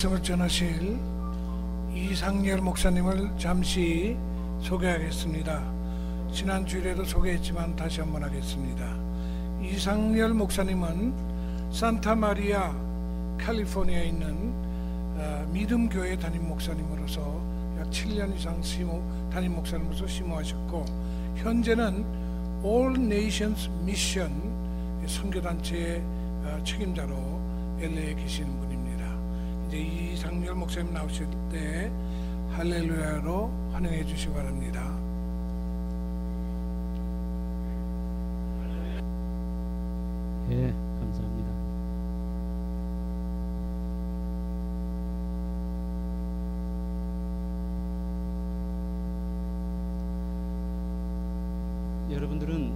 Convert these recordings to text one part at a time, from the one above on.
말씀을 전하실 이상열 목사님을 잠시 소개하겠습니다. 지난 주일에도 소개했지만 다시 한번 하겠습니다. 이상열 목사님은 산타 마리아 캘리포니아에 있는 어, 믿음 교회 담임 목사님으로서 약 7년 이상 심호, 담임 목사님으로서 심호하셨고 현재는 All Nations Mission 선교단체의 어, 책임자로 LA에 계시는 분입니다. 이제 이상열 목사님 나오실 때 할렐루야로 환영해 주시기 바랍니다. 예, 감사합니다. 여러분들은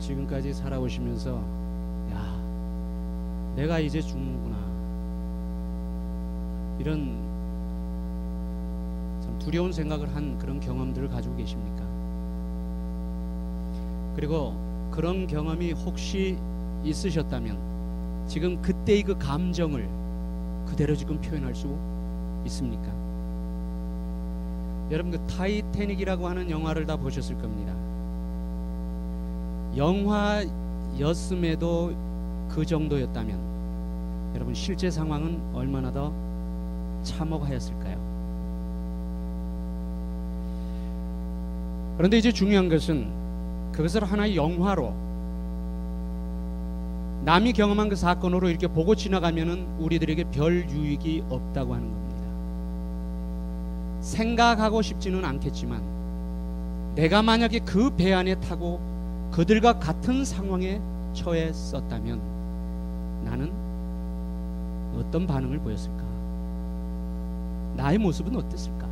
지금까지 살아오시면서 야, 내가 이제 죽는구나. 이런 참 두려운 생각을 한 그런 경험들을 가지고 계십니까? 그리고 그런 경험이 혹시 있으셨다면 지금 그때의 그 감정을 그대로 지금 표현할 수 있습니까? 여러분 그 타이타닉이라고 하는 영화를 다 보셨을 겁니다. 영화였음에도 그 정도였다면 여러분 실제 상황은 얼마나 더 참혹하였을까요? 그런데 이제 중요한 것은 그것을 하나의 영화로 남이 경험한 그 사건으로 이렇게 보고 지나가면은 우리들에게 별 유익이 없다고 하는 겁니다. 생각하고 싶지는 않겠지만 내가 만약에 그 배 안에 타고 그들과 같은 상황에 처했었다면 나는 어떤 반응을 보였을까? 나의 모습은 어땠을까?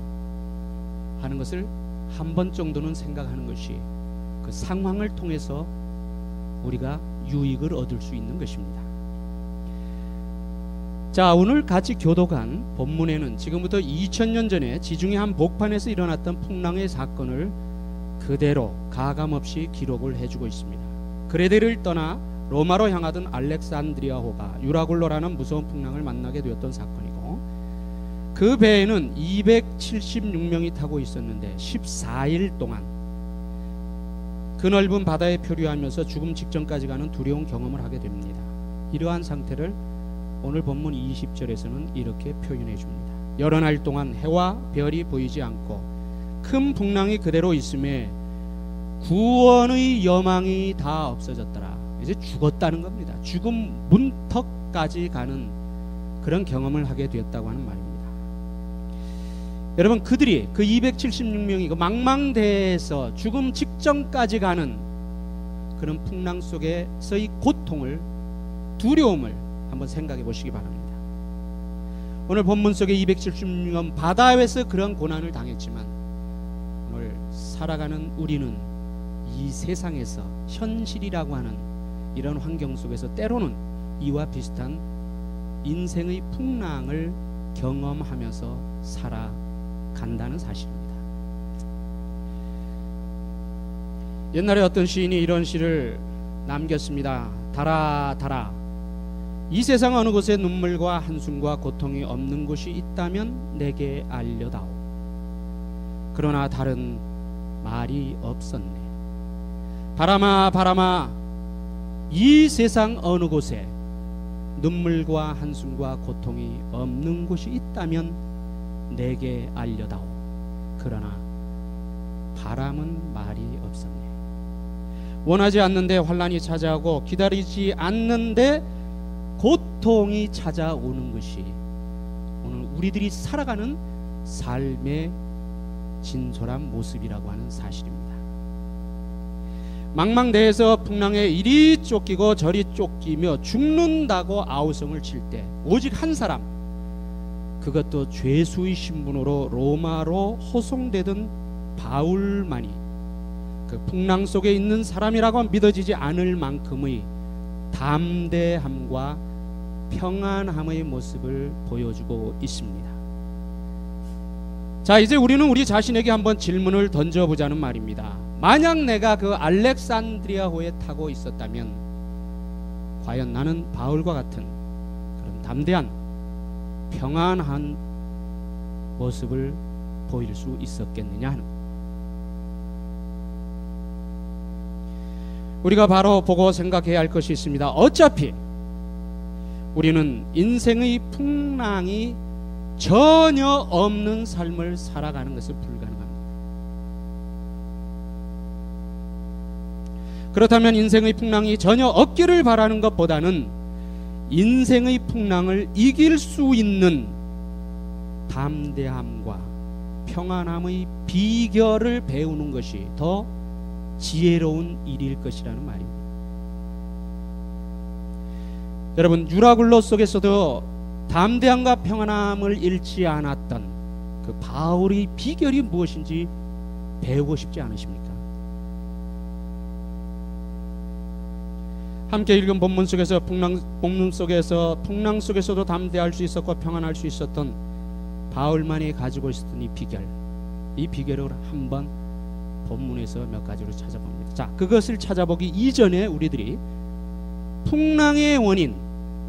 하는 것을 한 번 정도는 생각하는 것이 그 상황을 통해서 우리가 유익을 얻을 수 있는 것입니다. 자, 오늘 같이 교도관 본문에는 지금부터 2000년 전에 지중해 한 복판에서 일어났던 풍랑의 사건을 그대로 가감 없이 기록을 해주고 있습니다. 그레데를 떠나 로마로 향하던 알렉산드리아호가 유라굴로라는 무서운 풍랑을 만나게 되었던 사건이고 그 배에는 276명이 타고 있었는데 14일 동안 그 넓은 바다에 표류하면서 죽음 직전까지 가는 두려운 경험을 하게 됩니다. 이러한 상태를 오늘 본문 20절에서는 이렇게 표현해 줍니다. 여러 날 동안 해와 별이 보이지 않고 큰 풍랑이 그대로 있음에 구원의 여망이 다 없어졌더라. 이제 죽었다는 겁니다. 죽음 문턱까지 가는 그런 경험을 하게 되었다고 하는 말입니다. 여러분 그들이 그 276명이 그 망망대해에서 죽음 직전까지 가는 그런 풍랑 속에서의 고통을 두려움을 한번 생각해 보시기 바랍니다. 오늘 본문 속에 276명 바다 위에서 그런 고난을 당했지만 오늘 살아가는 우리는 이 세상에서 현실이라고 하는 이런 환경 속에서 때로는 이와 비슷한 인생의 풍랑을 경험하면서 살아 간다는 사실입니다. 옛날에 어떤 시인이 이런 시를 남겼습니다. 달아 달아 이 세상 어느 곳에 눈물과 한숨과 고통이 없는 곳이 있다면 내게 알려다오. 그러나 다른 말이 없었네. 바람아 바람아 이 세상 어느 곳에 눈물과 한숨과 고통이 없는 곳이 있다면 내게 알려다오. 그러나 바람은 말이 없었네. 원하지 않는데 환란이 찾아오고 기다리지 않는데 고통이 찾아오는 것이 오늘 우리들이 살아가는 삶의 진솔한 모습이라고 하는 사실입니다. 망망대해에서 풍랑에 이리 쫓기고 저리 쫓기며 죽는다고 아우성을 칠 때 오직 한 사람 그것도 죄수의 신분으로 로마로 호송되던 바울만이 그 풍랑 속에 있는 사람이라고 믿어지지 않을 만큼의 담대함과 평안함의 모습을 보여주고 있습니다. 자, 이제 우리는 우리 자신에게 한번 질문을 던져보자는 말입니다. 만약 내가 그 알렉산드리아호에 타고 있었다면 과연 나는 바울과 같은 그런 담대한 평안한 모습을 보일 수 있었겠느냐 하는 우리가 바로 보고 생각해야 할 것이 있습니다. 어차피 우리는 인생의 풍랑이 전혀 없는 삶을 살아가는 것은 불가능합니다. 그렇다면 인생의 풍랑이 전혀 없기를 바라는 것보다는 인생의 풍랑을 이길 수 있는 담대함과 평안함의 비결을 배우는 것이 더 지혜로운 일일 것이라는 말입니다. 여러분 유라굴로 속에서도 담대함과 평안함을 잃지 않았던 그 바울의 비결이 무엇인지 배우고 싶지 않으십니까? 함께 읽은 본문 속에서 풍랑 본문 속에서 풍랑 속에서도 담대할 수 있었고 평안할 수 있었던 바울만이 가지고 있었던 이 비결, 이 비결을 한번 본문에서 몇 가지로 찾아봅니다. 자, 그것을 찾아보기 이전에 우리들이 풍랑의 원인,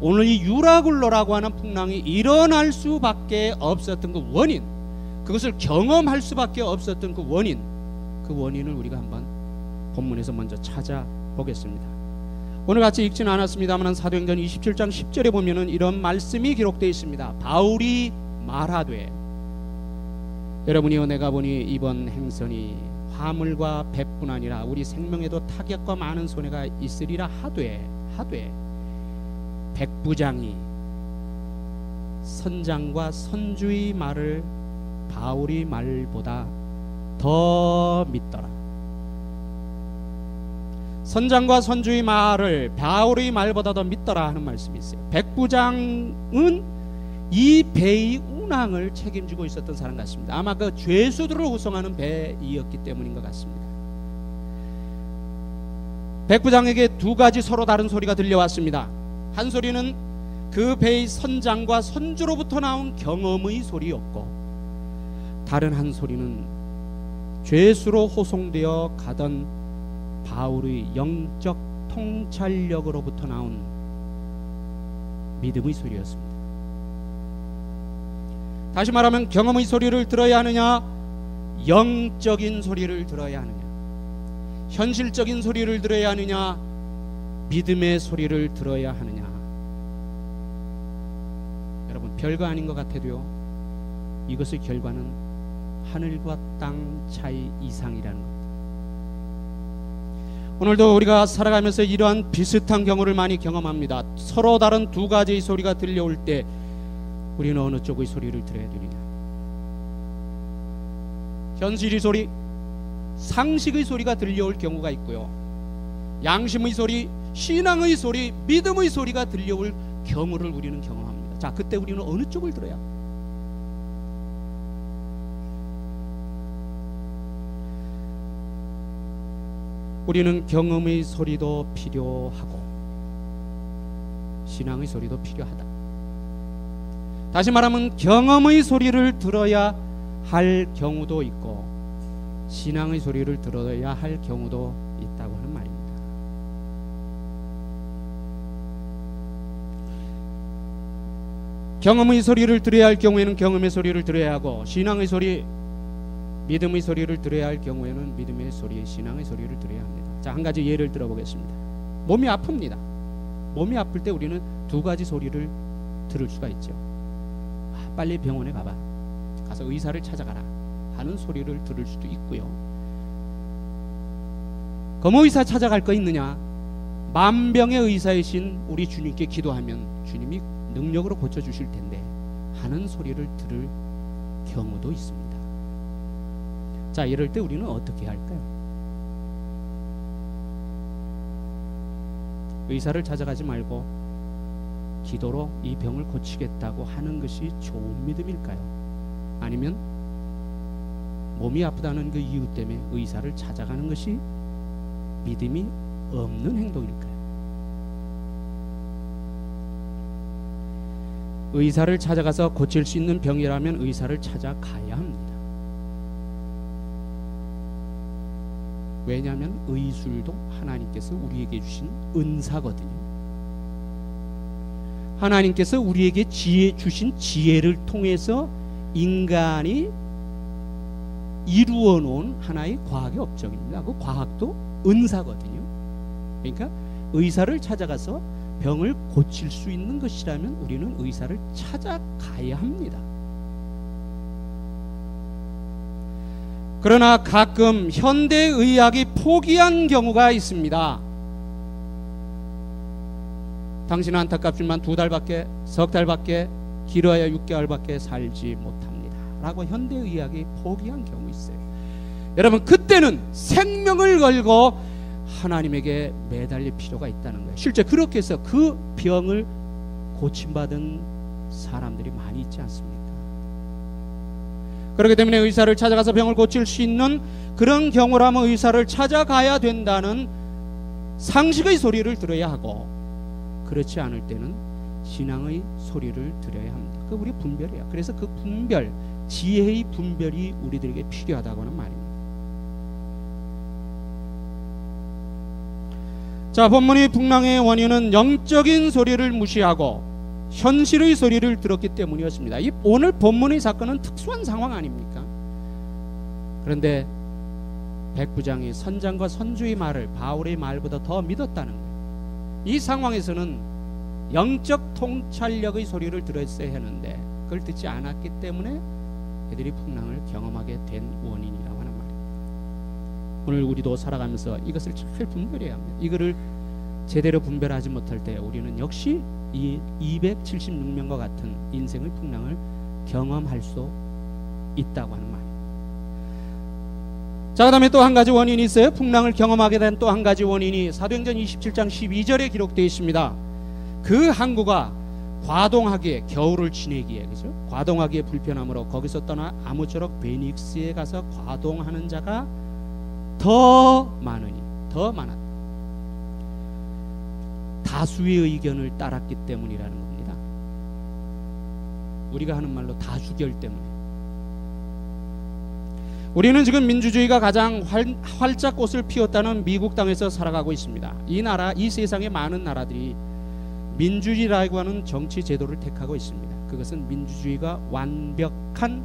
오늘 이 유라굴로라고 하는 풍랑이 일어날 수밖에 없었던 그 원인, 그것을 경험할 수밖에 없었던 그 원인, 그 원인을 우리가 한번 본문에서 먼저 찾아보겠습니다. 오늘 같이 읽지는 않았습니다만 사도행전 27장 10절에 보면은 이런 말씀이 기록되어 있습니다. 바울이 말하되 여러분이여 내가 보니 이번 행선이 화물과 배뿐 아니라 우리 생명에도 타격과 많은 손해가 있으리라 하되 하되 백부장이 선장과 선주의 말을 바울이 말보다 더 믿더라. 선장과 선주의 말을 바울의 말보다 더 믿더라 하는 말씀이 있어요. 백부장은 이 배의 운항을 책임지고 있었던 사람 같습니다. 아마 그 죄수들을 호송하는 배이었기 때문인 것 같습니다. 백부장에게 두 가지 서로 다른 소리가 들려왔습니다. 한 소리는 그 배의 선장과 선주로부터 나온 경험의 소리였고, 다른 한 소리는 죄수로 호송되어 가던 바울의 영적 통찰력으로부터 나온 믿음의 소리였습니다. 다시 말하면 경험의 소리를 들어야 하느냐, 영적인 소리를 들어야 하느냐, 현실적인 소리를 들어야 하느냐, 믿음의 소리를 들어야 하느냐. 여러분 별거 아닌 것 같아도요. 이것의 결과는 하늘과 땅 차이 이상이라는 겁니다. 오늘도 우리가 살아가면서 이러한 비슷한 경우를 많이 경험합니다. 서로 다른 두 가지의 소리가 들려올 때 우리는 어느 쪽의 소리를 들어야 되느냐? 현실의 소리, 상식의 소리가 들려올 경우가 있고요. 양심의 소리, 신앙의 소리, 믿음의 소리가 들려올 경우를 우리는 경험합니다. 자, 그때 우리는 어느 쪽을 들어야? 우리는 경험의 소리도 필요하고 신앙의 소리도 필요하다. 다시 말하면 경험의 소리를 들어야 할 경우도 있고 신앙의 소리를 들어야 할 경우도 있다고 하는 말입니다. 경험의 소리를 들어야 할 경우에는 경험의 소리를 들어야 하고 신앙의 소리 믿음의 소리를 들어야 할 경우에는 믿음의 소리, 신앙의 소리를 들어야 합니다. 자, 한 가지 예를 들어보겠습니다. 몸이 아픕니다. 몸이 아플 때 우리는 두 가지 소리를 들을 수가 있죠. 아, 빨리 병원에 가봐. 가서 의사를 찾아가라. 하는 소리를 들을 수도 있고요. 검 의사 찾아갈 거 있느냐? 만병의 의사이신 우리 주님께 기도하면 주님이 능력으로 고쳐 주실 텐데 하는 소리를 들을 경우도 있습니다. 자, 이럴 때 우리는 어떻게 할까요? 의사를 찾아가지 말고 기도로 이 병을 고치겠다고 하는 것이 좋은 믿음일까요? 아니면 몸이 아프다는 그 이유 때문에 의사를 찾아가는 것이 믿음이 없는 행동일까요? 의사를 찾아가서 고칠 수 있는 병이라면 의사를 찾아가야 합니다. 왜냐하면 의술도 하나님께서 우리에게 주신 은사거든요. 하나님께서 우리에게 지혜 주신 지혜를 통해서 인간이 이루어 놓은 하나의 과학의 업적입니다. 그 과학도 은사거든요. 그러니까 의사를 찾아가서 병을 고칠 수 있는 것이라면 우리는 의사를 찾아가야 합니다. 그러나 가끔 현대의학이 포기한 경우가 있습니다. 당신은 안타깝지만 두 달밖에 석 달밖에 길어야 6개월밖에 살지 못합니다. 라고 현대의학이 포기한 경우 있어요. 여러분 그때는 생명을 걸고 하나님에게 매달릴 필요가 있다는 거예요. 실제 그렇게 해서 그 병을 고침받은 사람들이 많이 있지 않습니까? 그렇기 때문에 의사를 찾아가서 병을 고칠 수 있는 그런 경우라면 의사를 찾아가야 된다는 상식의 소리를 들어야 하고 그렇지 않을 때는 신앙의 소리를 들어야 합니다. 그 우리 분별이야. 그래서 그 분별, 지혜의 분별이 우리들에게 필요하다고 하는 말입니다. 자, 본문의 풍랑의 원인은 영적인 소리를 무시하고 현실의 소리를 들었기 때문이었습니다. 이 오늘 본문의 사건은 특수한 상황 아닙니까? 그런데 백부장이 선장과 선주의 말을 바울의 말보다 더 믿었다는 거예요. 이 상황에서는 영적 통찰력의 소리를 들었어야 했는데 그걸 듣지 않았기 때문에 그들이 풍랑을 경험하게 된 원인이라고 하는 말입니다. 오늘 우리도 살아가면서 이것을 잘 분별해야 합니다. 이거를 제대로 분별하지 못할 때 우리는 역시 이 276명과 같은 인생의 풍랑을 경험할 수 있다고 하는 말입니다. 자, 그다음에 또 한 가지 원인이 있어요. 풍랑을 경험하게 된 또 한 가지 원인이 사도행전 27장 12절에 기록되어 있습니다. 그 항구가 과동하기에 겨울을 지내기에 그죠? 과동하기에 불편함으로 거기서 떠나 아무쪼록 베닉스에 가서 과동하는 자가 더 많으니 더 많았다. 다수의 의견을 따랐기 때문이라는 겁니다. 우리가 하는 말로 다수결 때문에. 우리는 지금 민주주의가 가장 활, 활짝 꽃을 피웠다는 미국 땅에서 살아가고 있습니다. 이 나라, 이 세상의 많은 나라들이 민주주의라고 하는 정치 제도를 택하고 있습니다. 그것은 민주주의가 완벽한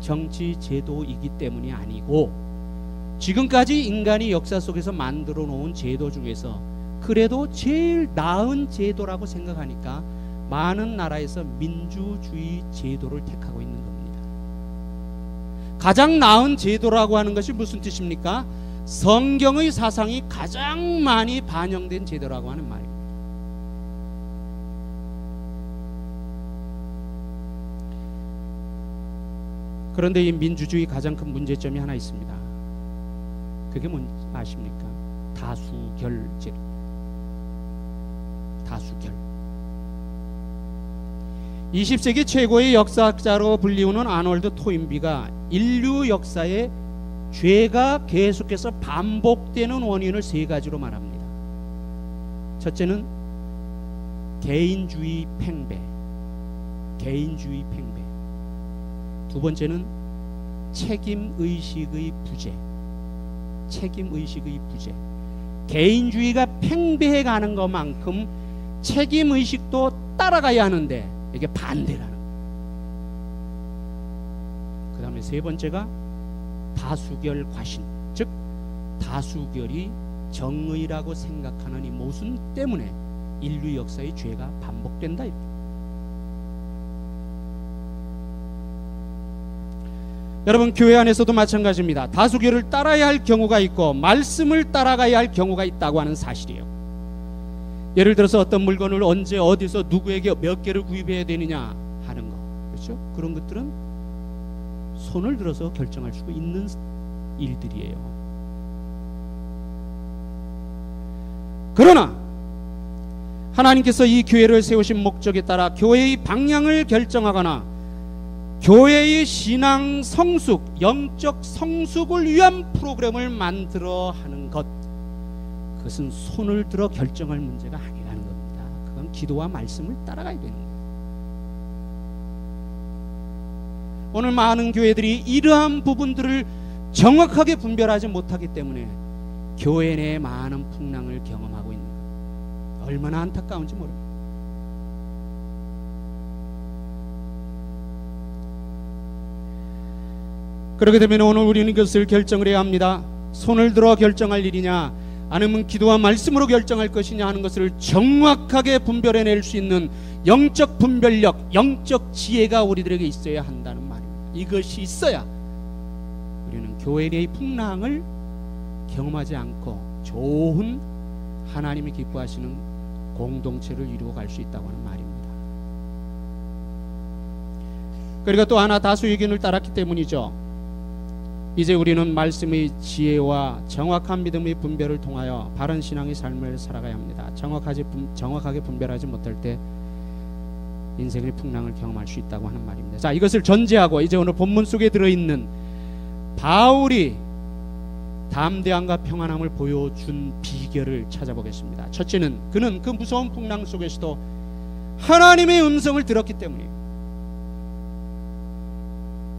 정치 제도이기 때문이 아니고 지금까지 인간이 역사 속에서 만들어 놓은 제도 중에서 그래도 제일 나은 제도라고 생각하니까 많은 나라에서 민주주의 제도를 택하고 있는 겁니다. 가장 나은 제도라고 하는 것이 무슨 뜻입니까? 성경의 사상이 가장 많이 반영된 제도라고 하는 말입니다. 그런데 이 민주주의 가장 큰 문제점이 하나 있습니다. 그게 뭔지 아십니까? 다수결 제도. 다수결. 20세기 최고의 역사학자로 불리우는 아놀드 토인비가 인류 역사에 죄가 계속해서 반복되는 원인을 세 가지로 말합니다. 첫째는 개인주의 팽배. 개인주의 팽배. 두 번째는 책임 의식의 부재. 책임 의식의 부재. 개인주의가 팽배해 가는 것만큼 책임 의식도 따라가야 하는데 이게 반대라는 그 다음에 세 번째가 다수결 과신 즉 다수결이 정의라고 생각하는 이 모순 때문에 인류 역사의 죄가 반복된다 여러분 교회 안에서도 마찬가지입니다. 다수결을 따라야 할 경우가 있고 말씀을 따라가야 할 경우가 있다고 하는 사실이에요 예를 들어서 어떤 물건을 언제 어디서 누구에게 몇 개를 구입해야 되느냐 하는 거 그렇죠? 그런 것들은 손을 들어서 결정할 수 있는 일들이에요. 그러나 하나님께서 이 교회를 세우신 목적에 따라 교회의 방향을 결정하거나 교회의 신앙 성숙, 영적 성숙을 위한 프로그램을 만들어 하는 것 그것은 손을 들어 결정할 문제가 아니라는 겁니다. 그건 기도와 말씀을 따라가야 되는 거예요. 오늘 많은 교회들이 이러한 부분들을 정확하게 분별하지 못하기 때문에 교회 내 많은 풍랑을 경험하고 있는 것. 얼마나 안타까운지 모릅니다. 그렇게 되면 오늘 우리는 이것을 결정을 해야 합니다. 손을 들어 결정할 일이냐, 아니면 기도와 말씀으로 결정할 것이냐 하는 것을 정확하게 분별해낼 수 있는 영적 분별력, 영적 지혜가 우리들에게 있어야 한다는 말입니다. 이것이 있어야 우리는 교회 내의 풍랑을 경험하지 않고 좋은 하나님이 기뻐하시는 공동체를 이루어 갈 수 있다고 하는 말입니다. 그리고 또 하나 다수 의견을 따랐기 때문이죠. 이제 우리는 말씀의 지혜와 정확한 믿음의 분별을 통하여 바른 신앙의 삶을 살아가야 합니다. 정확하지 정확하게 분별하지 못할 때 인생의 풍랑을 경험할 수 있다고 하는 말입니다. 자, 이것을 전제하고 이제 오늘 본문 속에 들어 있는 바울이 담대함과 평안함을 보여준 비결을 찾아보겠습니다. 첫째는 그는 그 무서운 풍랑 속에서도 하나님의 음성을 들었기 때문이에요.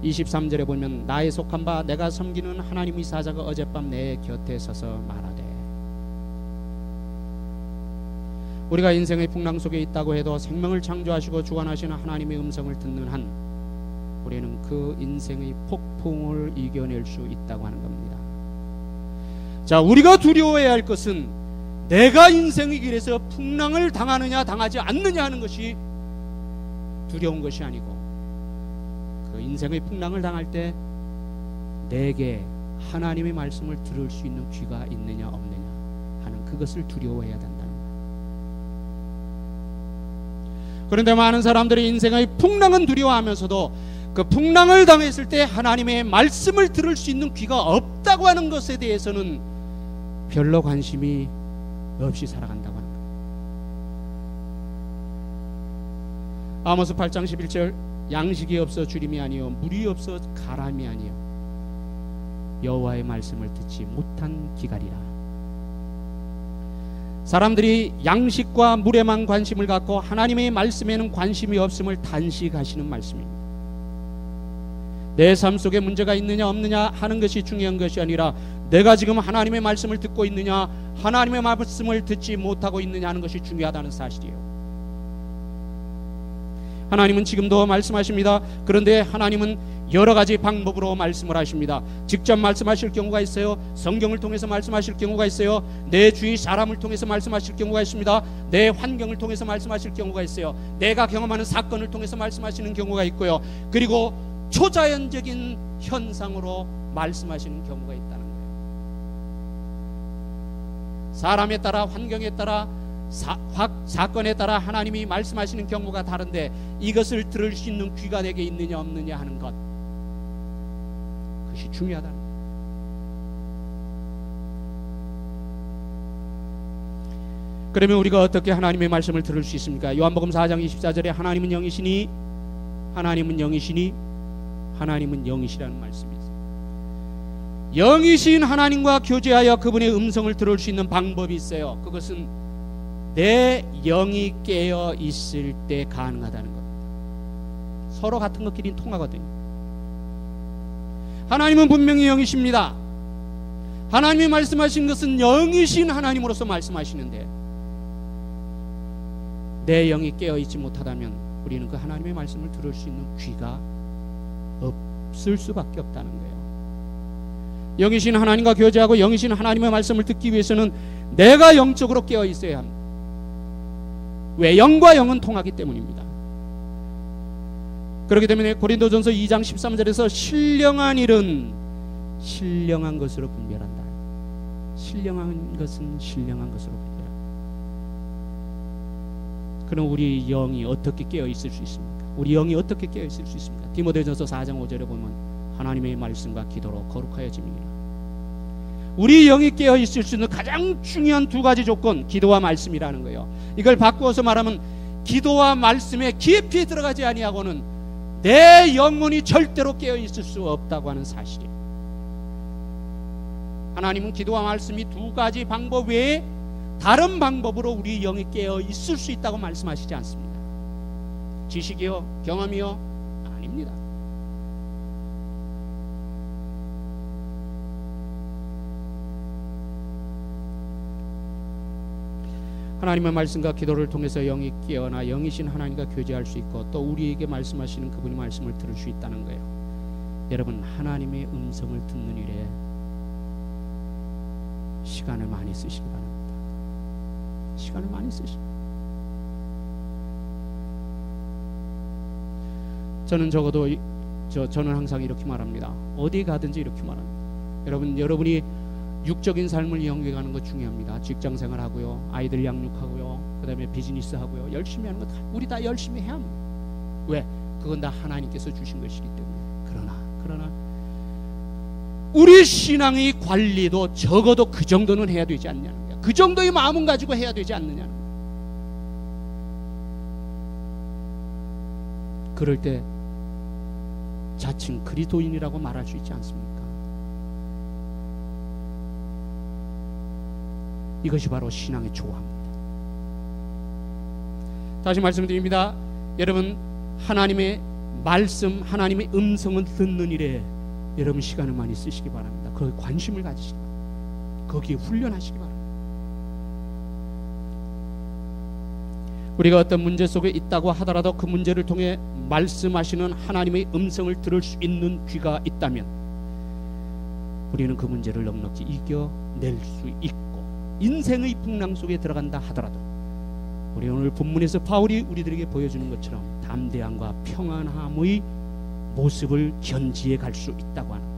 23절에 보면 나의 속한 바 내가 섬기는 하나님의 사자가 어젯밤 내 곁에 서서 말하되 우리가 인생의 풍랑 속에 있다고 해도 생명을 창조하시고 주관하시는 하나님의 음성을 듣는 한 우리는 그 인생의 폭풍을 이겨낼 수 있다고 하는 겁니다. 자, 우리가 두려워해야 할 것은 내가 인생의 길에서 풍랑을 당하느냐 당하지 않느냐 하는 것이 두려운 것이 아니고 그 인생의 풍랑을 당할 때 내게 하나님의 말씀을 들을 수 있는 귀가 있느냐 없느냐 하는 그것을 두려워해야 된다는 거예요. 그런데 많은 사람들이 인생의 풍랑은 두려워하면서도 그 풍랑을 당했을 때 하나님의 말씀을 들을 수 있는 귀가 없다고 하는 것에 대해서는 별로 관심이 없이 살아간다고 거예요. 아모스 8장 11절 양식이 없어 주림이 아니요 물이 없어 가람이 아니요 여호와의 말씀을 듣지 못한 기갈이라 사람들이 양식과 물에만 관심을 갖고 하나님의 말씀에는 관심이 없음을 단식하시는 말씀입니다. 내 삶 속에 문제가 있느냐 없느냐 하는 것이 중요한 것이 아니라 내가 지금 하나님의 말씀을 듣고 있느냐 하나님의 말씀을 듣지 못하고 있느냐 하는 것이 중요하다는 사실이에요. 하나님은 지금도 말씀하십니다. 그런데 하나님은 여러 가지 방법으로 말씀을 하십니다. 직접 말씀하실 경우가 있어요. 성경을 통해서 말씀하실 경우가 있어요. 내 주위 사람을 통해서 말씀하실 경우가 있습니다. 내 환경을 통해서 말씀하실 경우가 있어요. 내가 경험하는 사건을 통해서 말씀하시는 경우가 있고요. 그리고 초자연적인 현상으로 말씀하시는 경우가 있다는 거예요. 사람에 따라 환경에 따라 사, 사건에 따라 하나님이 말씀하시는 경우가 다른데 이것을 들을 수 있는 귀가 내게 있느냐 없느냐 하는 것 그것이 중요하다는. 그러면 우리가 어떻게 하나님의 말씀을 들을 수 있습니까? 요한복음 4장 24절에 하나님은 영이시니 하나님은 영이시니 하나님은 영이시라는 말씀이 있어요. 영이신 하나님과 교제하여 그분의 음성을 들을 수 있는 방법이 있어요. 그것은 내 영이 깨어 있을 때 가능하다는 겁니다. 서로 같은 것끼리 통하거든요. 하나님은 분명히 영이십니다. 하나님이 말씀하신 것은 영이신 하나님으로서 말씀하시는데 내 영이 깨어 있지 못하다면 우리는 그 하나님의 말씀을 들을 수 있는 귀가 없을 수밖에 없다는 거예요. 영이신 하나님과 교제하고 영이신 하나님의 말씀을 듣기 위해서는 내가 영적으로 깨어 있어야 합니다. 왜 영과 영은 통하기 때문입니다. 그렇기 때문에 고린도전서 2장 13절에서 신령한 일은 신령한 것으로 분별한다. 신령한 것은 신령한 것으로 분별한다. 그럼 우리 영이 어떻게 깨어 있을 수 있습니까? 우리 영이 어떻게 깨어 있을 수 있습니까? 디모데전서 4장 5절에 보면 하나님의 말씀과 기도로 거룩하여짐이니라. 우리 영이 깨어 있을 수 있는 가장 중요한 두 가지 조건, 기도와 말씀이라는 거예요. 이걸 바꾸어서 말하면 기도와 말씀에 깊이 들어가지 아니하고는 내 영혼이 절대로 깨어 있을 수 없다고 하는 사실이에요. 하나님은 기도와 말씀이 두 가지 방법 외에 다른 방법으로 우리 영이 깨어 있을 수 있다고 말씀하시지 않습니다. 지식이요, 경험이요, 아닙니다. 하나님의 말씀과 기도를 통해서 영이 깨어나 영이신 하나님과 교제할 수 있고 또 우리에게 말씀하시는 그분의 말씀을 들을 수 있다는 거예요. 여러분 하나님의 음성을 듣는 일에 시간을 많이 쓰시기 바랍니다. 시간을 많이 쓰시. 저는 적어도 저 저는 항상 이렇게 말합니다. 어디 가든지 이렇게 말합니다. 여러분 여러분이 육적인 삶을 영위하는 것 중요합니다. 직장 생활 하고요, 아이들 양육하고요, 그 다음에 비즈니스 하고요, 열심히 하는 것 다, 우리 다 열심히 해야 합니다. 왜? 그건 다 하나님께서 주신 것이기 때문에. 그러나 그러나 우리 신앙의 관리도 적어도 그 정도는 해야 되지 않냐는 거야. 그 정도의 마음은 가지고 해야 되지 않느냐는 거야. 그럴 때 자칭 그리스도인이라고 말할 수 있지 않습니까? 이것이 바로 신앙의 조화입니다. 다시 말씀드립니다. 여러분 하나님의 말씀, 하나님의 음성을 듣는 일에 여러분 시간을 많이 쓰시기 바랍니다. 거기에 관심을 가지시기 바랍니다. 거기에 훈련하시기 바랍니다. 우리가 어떤 문제 속에 있다고 하더라도 그 문제를 통해 말씀하시는 하나님의 음성을 들을 수 있는 귀가 있다면 우리는 그 문제를 넉넉히 이겨낼 수 있고 인생의 풍랑 속에 들어간다 하더라도 우리 오늘 본문에서 바울이 우리들에게 보여주는 것처럼 담대함과 평안함의 모습을 견지해 갈 수 있다고 하는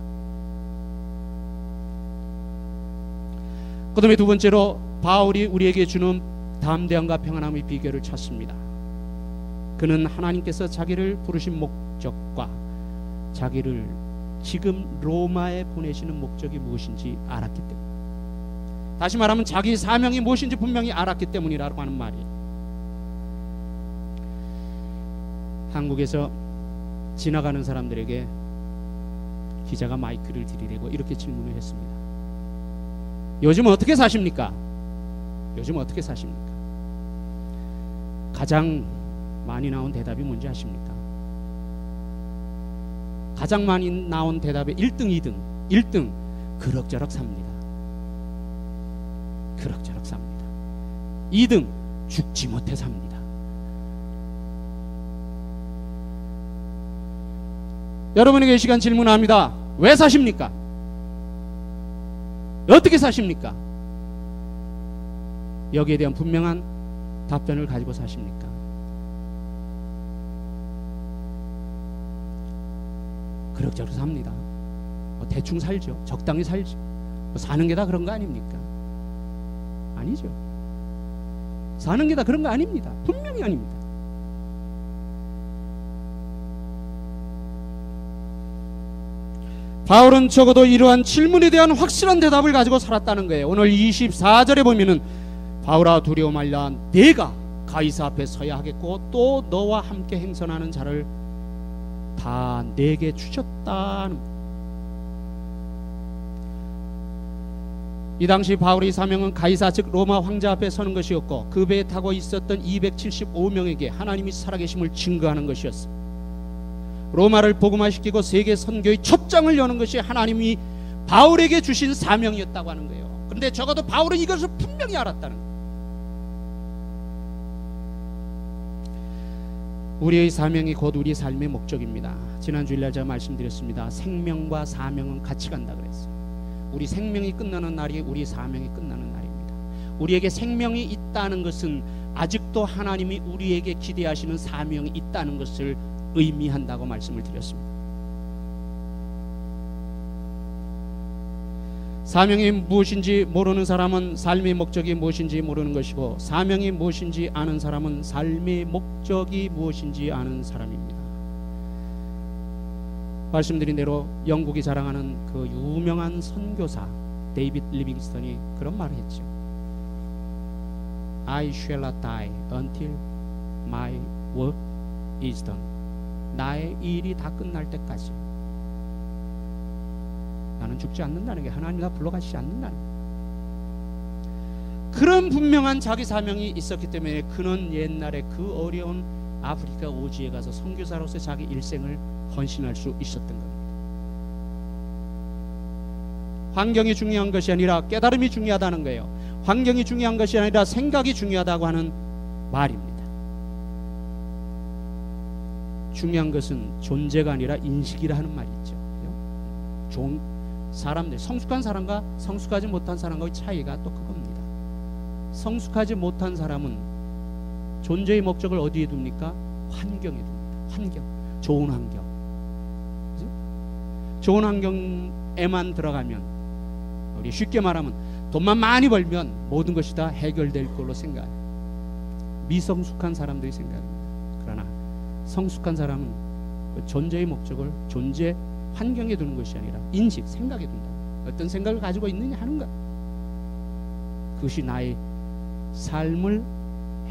그 다음에 두 번째로 바울이 우리에게 주는 담대함과 평안함의 비결을 찾습니다. 그는 하나님께서 자기를 부르신 목적과 자기를 지금 로마에 보내시는 목적이 무엇인지 알았기 때문에 다시 말하면 자기 사명이 무엇인지 분명히 알았기 때문이라고 하는 말이 한국에서 지나가는 사람들에게 기자가 마이크를 들이대고 이렇게 질문을 했습니다. 요즘 어떻게 사십니까? 요즘 어떻게 사십니까? 가장 많이 나온 대답이 뭔지 아십니까? 가장 많이 나온 대답의 1등, 2등. 1등 그럭저럭 삽니다. 그럭저럭 삽니다. 2등 죽지 못해 삽니다. 여러분에게 이 시간 질문합니다. 왜 사십니까? 어떻게 사십니까? 여기에 대한 분명한 답변을 가지고 사십니까? 그럭저럭 삽니다. 뭐 대충 살죠. 적당히 살죠. 뭐 사는 게 다 그런 거 아닙니까? 아니죠. 사는 게 다 그런 거 아닙니다. 분명히 아닙니다. 바울은 적어도 이러한 질문에 대한 확실한 대답을 가지고 살았다는 거예요. 오늘 24절에 보면은 바울아 두려워 말라 내가 가이사 앞에 서야 하겠고 또 너와 함께 행선하는 자를 다 내게 주셨다 이 당시 바울의 사명은 가이사 즉 로마 황제 앞에 서는 것이었고 그 배에 타고 있었던 275명에게 하나님이 살아계심을 증거하는 것이었습니다. 로마를 복음화시키고 세계 선교의 첫 장을 여는 것이 하나님이 바울에게 주신 사명이었다고 하는 거예요. 그런데 적어도 바울은 이것을 분명히 알았다는 거예요. 우리의 사명이 곧 우리 삶의 목적입니다. 지난 주일날 제가 말씀드렸습니다. 생명과 사명은 같이 간다 그랬어요. 우리 생명이 끝나는 날이 우리 사명이 끝나는 날입니다. 우리에게 생명이 있다는 것은 아직도 하나님이 우리에게 기대하시는 사명이 있다는 것을 의미한다고 말씀을 드렸습니다. 사명이 무엇인지 모르는 사람은 삶의 목적이 무엇인지 모르는 것이고 사명이 무엇인지 아는 사람은 삶의 목적이 무엇인지 아는 사람입니다. 말씀드린 대로 영국이 자랑하는 그 유명한 선교사 데이빗 리빙스턴이 그런 말을 했죠. I shall not die until my work is done. 나의 일이 다 끝날 때까지 나는 죽지 않는다는 게 하나님이 나 불러가시지 않는다는 그런 분명한 자기 사명이 있었기 때문에 그는 옛날에 그 어려운 아프리카 오지에 가서 선교사로서 자기 일생을 헌신할 수 있었던 겁니다. 환경이 중요한 것이 아니라 깨달음이 중요하다는 거예요. 환경이 중요한 것이 아니라 생각이 중요하다고 하는 말입니다. 중요한 것은 존재가 아니라 인식이라 하는 말이 있죠. 좋은 사람들 성숙한 사람과 성숙하지 못한 사람과의 차이가 또 그겁니다. 성숙하지 못한 사람은 존재의 목적을 어디에 둡니까? 환경에 둡니다. 환경, 좋은 환경. 좋은 환경에만 들어가면 우리 쉽게 말하면 돈만 많이 벌면 모든 것이 다 해결될 걸로 생각해요. 미성숙한 사람들이 생각합니다. 그러나 성숙한 사람은 그 존재의 목적을 존재 환경에 두는 것이 아니라 인식, 생각에 둔다. 어떤 생각을 가지고 있느냐 하는 것. 그것이 나의 삶을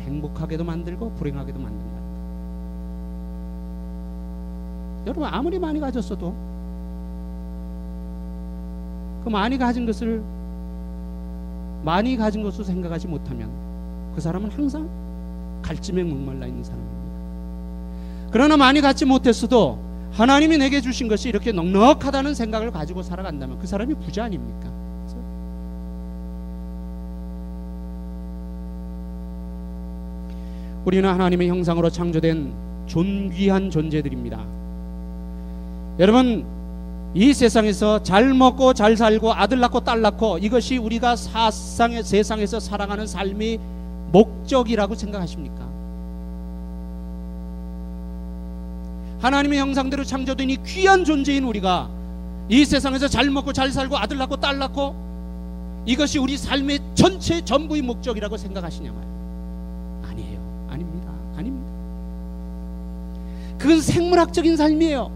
행복하게도 만들고 불행하게도 만든다는 것. 여러분 아무리 많이 가졌어도 그 많이 가진 것을 많이 가진 것으로 생각하지 못하면 그 사람은 항상 갈증에 목말라 있는 사람입니다. 그러나 많이 갖지 못했어도 하나님이 내게 주신 것이 이렇게 넉넉하다는 생각을 가지고 살아간다면 그 사람이 부자 아닙니까? 그렇죠? 우리는 하나님의 형상으로 창조된 존귀한 존재들입니다. 여러분 이 세상에서 잘 먹고 잘 살고 아들 낳고 딸 낳고 이것이 우리가 사상의 세상에서 살아가는 삶의 목적이라고 생각하십니까? 하나님의 형상대로 창조된 이 귀한 존재인 우리가 이 세상에서 잘 먹고 잘 살고 아들 낳고 딸 낳고 이것이 우리 삶의 전체 전부의 목적이라고 생각하시냐마요? 아니에요. 아닙니다. 아닙니다. 그건 생물학적인 삶이에요.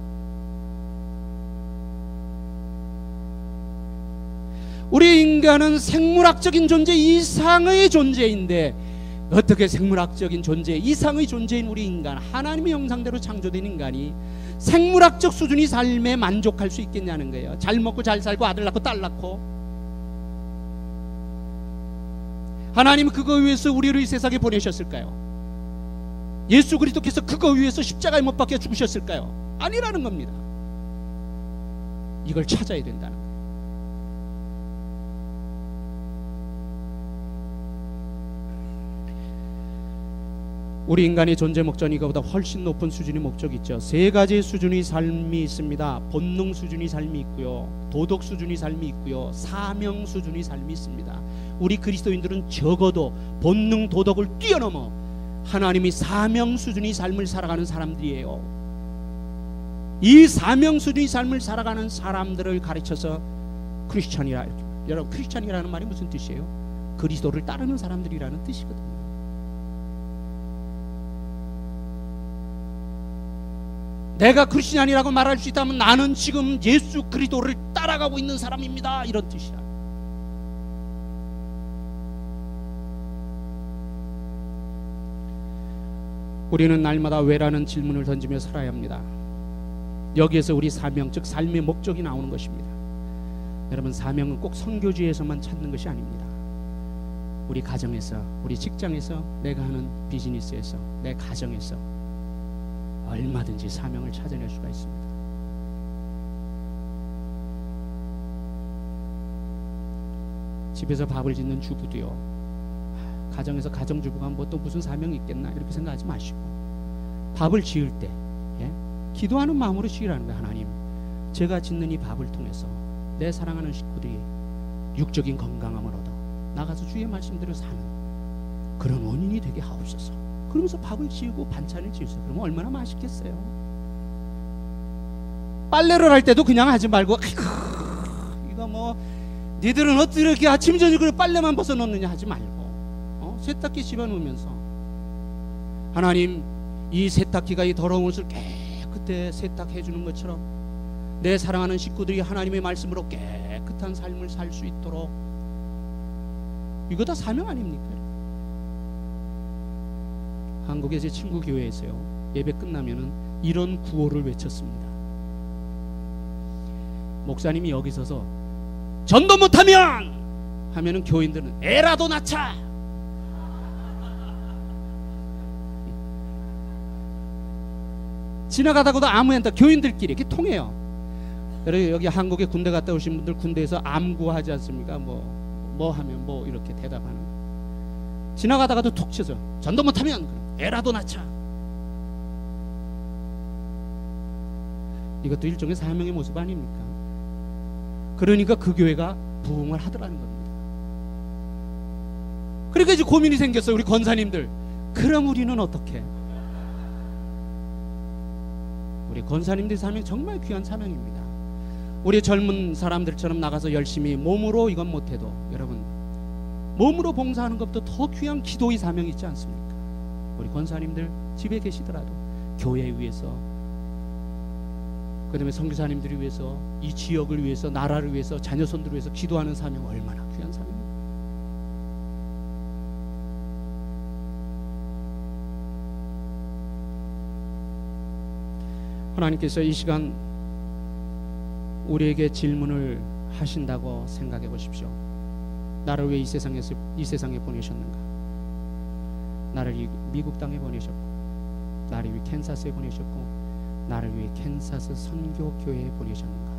우리 인간은 생물학적인 존재 이상의 존재인데 어떻게 생물학적인 존재 이상의 존재인 우리 인간 하나님의 형상대로 창조된 인간이 생물학적 수준의 삶에 만족할 수 있겠냐는 거예요. 잘 먹고 잘 살고 아들 낳고 딸 낳고 하나님은 그거 위해서 우리를 이 세상에 보내셨을까요? 예수 그리스도께서 그거 위해서 십자가에 못 박혀 죽으셨을까요? 아니라는 겁니다. 이걸 찾아야 된다는 거예요. 우리 인간의 존재 목적은 이거보다 훨씬 높은 수준의 목적이 있죠. 세 가지 수준의 삶이 있습니다. 본능 수준의 삶이 있고요. 도덕 수준의 삶이 있고요. 사명 수준의 삶이 있습니다. 우리 그리스도인들은 적어도 본능 도덕을 뛰어넘어 하나님이 사명 수준의 삶을 살아가는 사람들이에요. 이 사명 수준의 삶을 살아가는 사람들을 가르쳐서 크리스천이라 여러분 크리스천이라는 말이 무슨 뜻이에요? 그리스도를 따르는 사람들이라는 뜻이거든요. 내가 크리스천이라고 말할 수 있다면 나는 지금 예수 그리스도를 따라가고 있는 사람입니다. 이런 뜻이야. 우리는 날마다 왜라는 질문을 던지며 살아야 합니다. 여기에서 우리 사명 즉 삶의 목적이 나오는 것입니다. 여러분 사명은 꼭 선교지에서만 찾는 것이 아닙니다. 우리 가정에서, 우리 직장에서, 내가 하는 비즈니스에서, 내 가정에서 얼마든지 사명을 찾아낼 수가 있습니다. 집에서 밥을 짓는 주부도요. 가정에서 가정주부가 뭐 또 무슨 사명이 있겠나 이렇게 생각하지 마시고 밥을 지을 때 예? 기도하는 마음으로 지으라는 거예요. 하나님 제가 짓는 이 밥을 통해서 내 사랑하는 식구들이 육적인 건강함을 얻어 나가서 주의 말씀대로 사는 그런 원인이 되게 하옵소서. 그러면서 밥을 지우고 반찬을 지으세요. 그러면 얼마나 맛있겠어요. 빨래를 할 때도 그냥 하지 말고 아이고 이거 뭐 니들은 어떻게 이렇게 아침 저녁으로 빨래만 벗어 놓느냐 하지 말고 어? 세탁기 집어 넣으면서 하나님 이 세탁기가 이 더러운 옷을 깨끗해 세탁해 주는 것처럼 내 사랑하는 식구들이 하나님의 말씀으로 깨끗한 삶을 살 수 있도록 이거 다 사명 아닙니까? 한국의 제 친구 교회에서요 예배 끝나면은 이런 구호를 외쳤습니다. 목사님이 여기 서서 전도 못하면 하면은 교인들은 애라도 낳자. 지나가다가도 아무한테 교인들끼리 이렇게 통해요. 여러분 여기 한국에 군대 갔다 오신 분들 군대에서 암구하지 않습니까? 뭐뭐 하면 뭐 이렇게 대답하는. 지나가다가도 툭 쳐서 전도 못하면 애라도 낳자. 이것도 일종의 사명의 모습 아닙니까? 그러니까 그 교회가 부흥을 하더라는 겁니다. 그러니까 이제 고민이 생겼어요. 우리 권사님들. 그럼 우리는 어떻게? 우리 권사님들 사명 정말 귀한 사명입니다. 우리 젊은 사람들처럼 나가서 열심히 몸으로 이건 못해도 여러분 몸으로 봉사하는 것도 더 귀한 기도의 사명이 있지 않습니까? 우리 권사님들 집에 계시더라도 교회 위해서 그다음에 선교사님들을 위해서 이 지역을 위해서 나라를 위해서 자녀손들을 위해서 기도하는 사명 얼마나 귀한 사명입니까? 하나님께서 이 시간 우리에게 질문을 하신다고 생각해 보십시오. 나를 왜 이 세상에서 이 세상에 보내셨는가? 나를 이 미국 땅에 보내셨고, 나를 위해 캔사스에 보내셨고, 나를 위해 캔사스 선교 교회에 보내셨는가?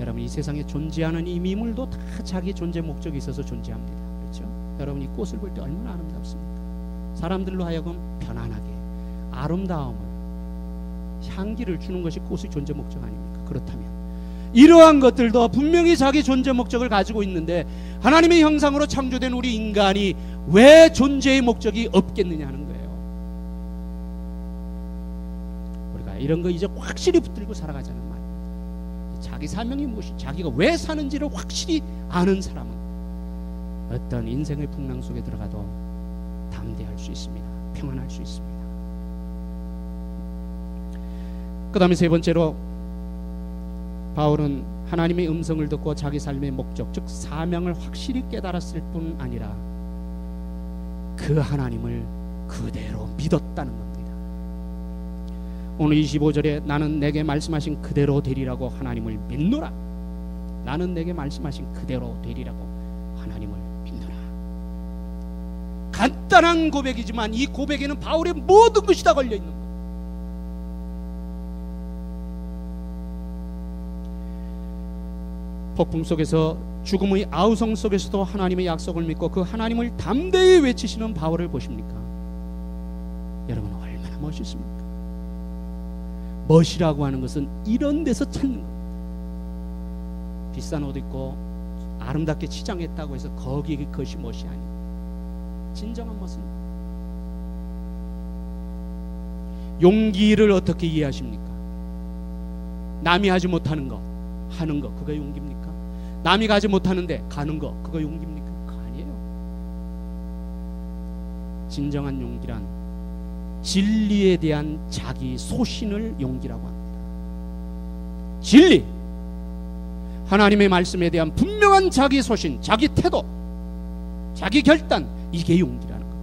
여러분 이 세상에 존재하는 이 미물도 다 자기 존재 목적이 있어서 존재합니다. 그렇죠? 여러분 이 꽃을 볼 때 얼마나 아름답습니까? 사람들로 하여금 편안하게 아름다움을 향기를 주는 것이 꽃의 존재 목적 아닙니까? 그렇다면 이러한 것들도 분명히 자기 존재 목적을 가지고 있는데 하나님의 형상으로 창조된 우리 인간이 왜 존재의 목적이 없겠느냐 하는 거예요. 우리가 이런 거 이제 확실히 붙들고 살아가자는 말입니다. 자기 사명이 무엇이, 자기가 왜 사는지를 확실히 아는 사람은 어떤 인생의 풍랑 속에 들어가도 담대할 수 있습니다. 평안할 수 있습니다. 그 다음에 세 번째로 바울은 하나님의 음성을 듣고 자기 삶의 목적, 즉 사명을 확실히 깨달았을 뿐 아니라 그 하나님을 그대로 믿었다는 겁니다. 오늘 25절에 나는 내게 말씀하신 그대로 되리라고 하나님을 믿노라. 나는 내게 말씀하신 그대로 되리라고 하나님을 믿노라. 간단한 고백이지만 이 고백에는 바울의 모든 것이 다 걸려 있는 거예요. 폭풍 속에서 죽음의 아우성 속에서도 하나님의 약속을 믿고 그 하나님을 담대히 외치시는 바울을 보십니까? 여러분 얼마나 멋있습니까? 멋이라고 하는 것은 이런 데서 찾는 겁니다. 비싼 옷 입고 아름답게 치장했다고 해서 거기에 그것이 멋이 아니고 진정한 멋은 용기를 어떻게 이해하십니까? 남이 하지 못하는 거 하는 거 그거 용기입니까? 남이 가지 못하는데 가는 거 그거 용기입니까? 그거 아니에요. 진정한 용기란 진리에 대한 자기 소신을 용기라고 합니다. 진리 하나님의 말씀에 대한 분명한 자기 소신, 자기 태도, 자기 결단 이게 용기라는 거.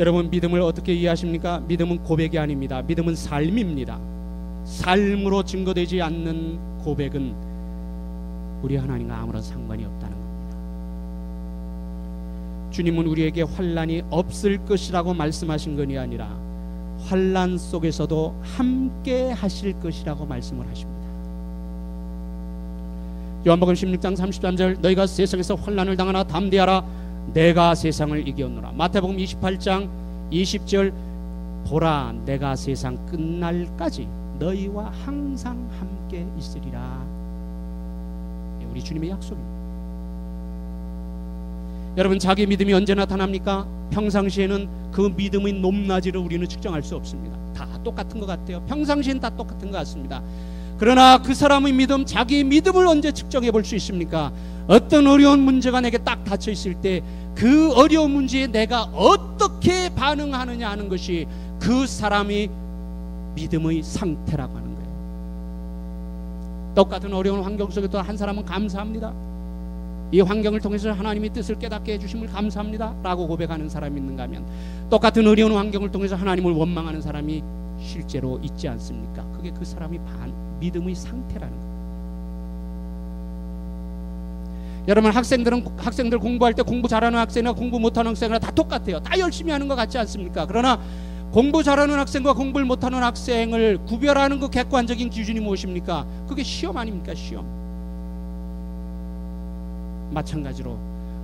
여러분 믿음을 어떻게 이해하십니까? 믿음은 고백이 아닙니다. 믿음은 삶입니다. 삶으로 증거되지 않는 고백은 우리 하나님과 아무런 상관이 없다는 겁니다. 주님은 우리에게 환란이 없을 것이라고 말씀하신 것이 아니라 환란 속에서도 함께 하실 것이라고 말씀을 하십니다. 요한복음 16장 33절 너희가 세상에서 환란을 당하나 담대하라 내가 세상을 이겼노라. 마태복음 28장 20절 보라 내가 세상 끝날까지 너희와 항상 함께 있으리라. 우리 주님의 약속입니다. 여러분 자기 믿음이 언제 나타납니까? 평상시에는 그 믿음의 높낮이를 우리는 측정할 수 없습니다. 다 똑같은 것 같아요. 평상시엔 다 똑같은 것 같습니다. 그러나 그 사람의 믿음, 자기의 믿음을 언제 측정해 볼 수 있습니까? 어떤 어려운 문제가 내게 딱 닫혀 있을 때 그 어려운 문제에 내가 어떻게 반응하느냐 하는 것이 그 사람의 믿음의 상태라고 하는 거예요. 똑같은 어려운 환경 속에도 한 사람은 감사합니다. 이 환경을 통해서 하나님의 뜻을 깨닫게 해주심을 감사합니다. 라고 고백하는 사람이 있는가 하면 똑같은 어려운 환경을 통해서 하나님을 원망하는 사람이 실제로 있지 않습니까? 그게 그 사람이 반, 믿음의 상태라는 거예요. 여러분 학생들은 학생들 공부할 때 공부 잘하는 학생이나 공부 못하는 학생이나 다 똑같아요. 다 열심히 하는 것 같지 않습니까? 그러나 공부 잘하는 학생과 공부를 못하는 학생을 구별하는 그 객관적인 기준이 무엇입니까? 그게 시험 아닙니까? 시험. 마찬가지로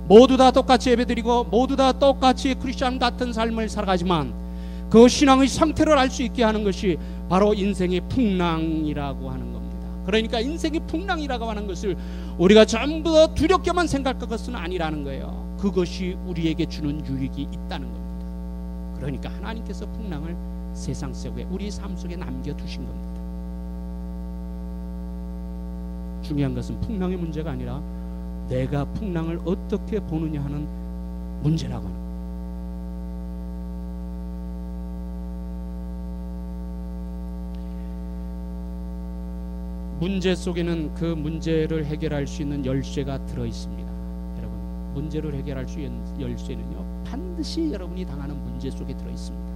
모두 다 똑같이 예배드리고 모두 다 똑같이 크리스천 같은 삶을 살아가지만 그 신앙의 상태를 알 수 있게 하는 것이 바로 인생의 풍랑이라고 하는 겁니다. 그러니까 인생의 풍랑이라고 하는 것을 우리가 전부 다 두렵게만 생각할 것은 아니라는 거예요. 그것이 우리에게 주는 유익이 있다는 겁니다. 그러니까 하나님께서 풍랑을 세상 속에 우리 삶 속에 남겨 두신 겁니다. 중요한 것은 풍랑의 문제가 아니라 내가 풍랑을 어떻게 보느냐 하는 문제라고 합니다. 문제 속에는 그 문제를 해결할 수 있는 열쇠가 들어 있습니다. 여러분, 문제를 해결할 수 있는 열쇠는요, 반드시 여러분이 당하는 문제 속에 들어 있습니다.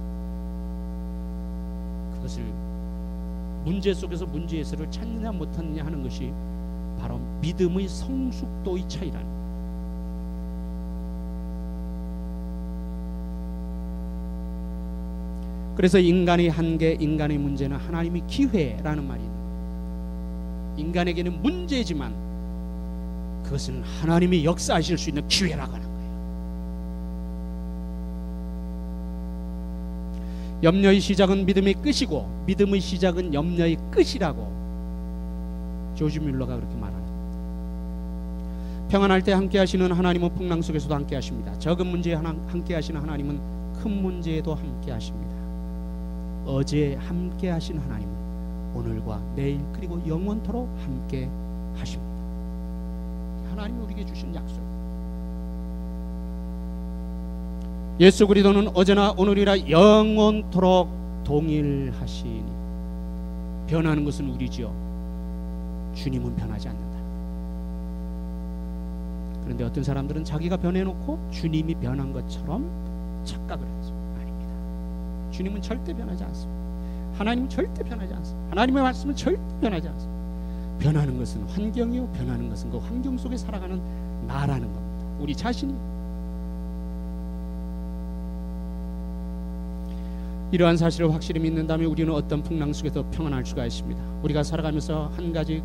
그것을 문제 속에서 문제 해결을 찾느냐 못하느냐 하는 것이 바로 믿음의 성숙도의 차이라는. 그래서 인간의 한계, 인간의 문제는 하나님의 기회라는 말이. 인간에게는 문제지만 그것은 하나님이 역사하실 수 있는 기회라고 하는 거예요. 염려의 시작은 믿음의 끝이고 믿음의 시작은 염려의 끝이라고 조지 뮬러가 그렇게 말합니다. 평안할 때 함께 하시는 하나님은 풍랑 속에서도 함께 하십니다. 적은 문제에 함께 하시는 하나님은 큰 문제에도 함께 하십니다. 어제 함께 하신 하나님은 오늘과 내일 그리고 영원토록 함께 하십니다. 하나님이 우리에게 주신 약속. 예수 그리스도는 어제나 오늘이라 영원토록 동일하시니 변하는 것은 우리지요. 주님은 변하지 않는다. 그런데 어떤 사람들은 자기가 변해놓고 주님이 변한 것처럼 착각을 하죠. 아닙니다. 주님은 절대 변하지 않습니다. 하나님은 절대 변하지 않습니다. 하나님의 말씀은 절대 변하지 않습니다. 변하는 것은 환경이요. 변하는 것은 그 환경 속에 살아가는 나라는 겁니다. 우리 자신이 이러한 사실을 확실히 믿는다면 우리는 어떤 풍랑 속에서 평안할 수가 있습니다. 우리가 살아가면서 한 가지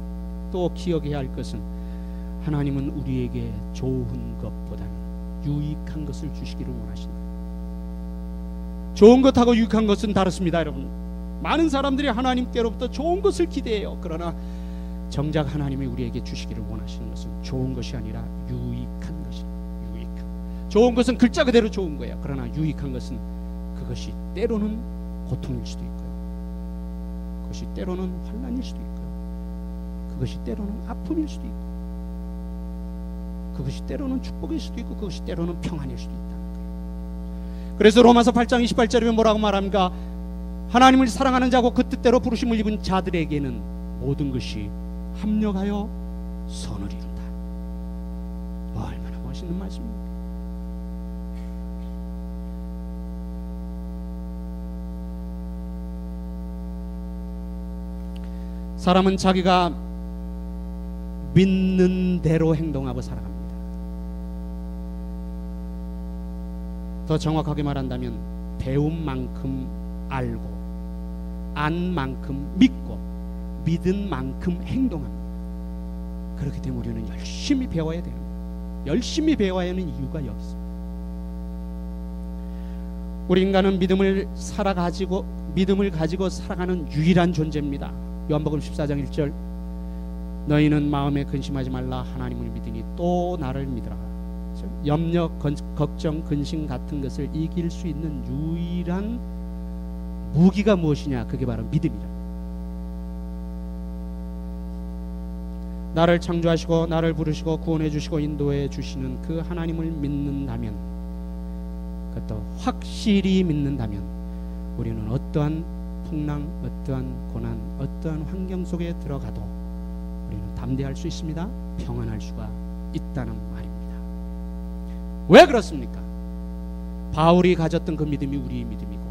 또 기억해야 할 것은 하나님은 우리에게 좋은 것보다 유익한 것을 주시기를 원하신다. 좋은 것하고 유익한 것은 다릅니다, 여러분. 많은 사람들이 하나님께로부터 좋은 것을 기대해요. 그러나 정작 하나님이 우리에게 주시기를 원하시는 것은 좋은 것이 아니라 유익한 것이 유익한. 좋은 것은 글자 그대로 좋은 거예요. 그러나 유익한 것은 그것이 때로는 고통일 수도 있고요. 그것이 때로는 환난일 수도 있고요. 그것이 때로는 아픔일 수도 있고 그것이 때로는 축복일 수도 있고 그것이 때로는 평안일 수도 있다는 거예요. 그래서 로마서 8장 28절에 뭐라고 말합니까? 하나님을 사랑하는 자고 그 뜻대로 부르심을 입은 자들에게는 모든 것이 합력하여 선을 이룬다. 얼마나 멋있는 말씀입니까? 사람은 자기가 믿는 대로 행동하고 살아갑니다. 더 정확하게 말한다면 배운 만큼 알고 안 만큼 믿고 믿은 만큼 행동합니다. 그렇기 때문에 우리는 열심히 배워야 거예요. 열심히 배워야 하는 이유가 여기 있습니다. 우리 인간은 믿음을 살아 가지고 믿음을 가지고 살아가는 유일한 존재입니다. 요한복음 14장 1절 너희는 마음에 근심하지 말라 하나님을 믿으니 또 나를 믿으라. 염려, 걱정, 근심 같은 것을 이길 수 있는 유일한 무기가 무엇이냐? 그게 바로 믿음이라. 나를 창조하시고 나를 부르시고 구원해 주시고 인도해 주시는 그 하나님을 믿는다면 그것도 확실히 믿는다면 우리는 어떠한 풍랑, 어떠한 고난, 어떠한 환경 속에 들어가도 우리는 담대할 수 있습니다. 평안할 수가 있다는 말입니다. 왜 그렇습니까? 바울이 가졌던 그 믿음이 우리의 믿음이고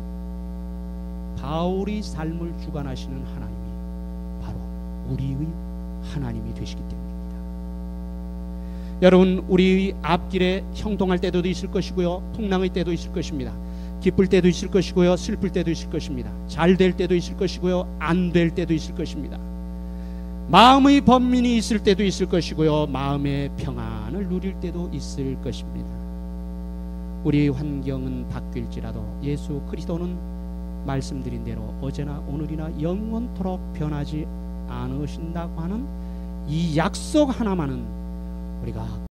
바울이 삶을 주관하시는 하나님이 바로 우리의 하나님이 되시기 때문입니다. 여러분 우리 앞길에 형통할 때도 있을 것이고요. 풍랑의 때도 있을 것입니다. 기쁠 때도 있을 것이고요. 슬플 때도 있을 것입니다. 잘 될 때도 있을 것이고요. 안 될 때도 있을 것입니다. 마음의 번민이 있을 때도 있을 것이고요. 마음의 평안을 누릴 때도 있을 것입니다. 우리 환경은 바뀔지라도 예수 그리스도는 말씀드린 대로 어제나 오늘이나 영원토록 변하지 않으신다고 하는 이 약속 하나만은 우리가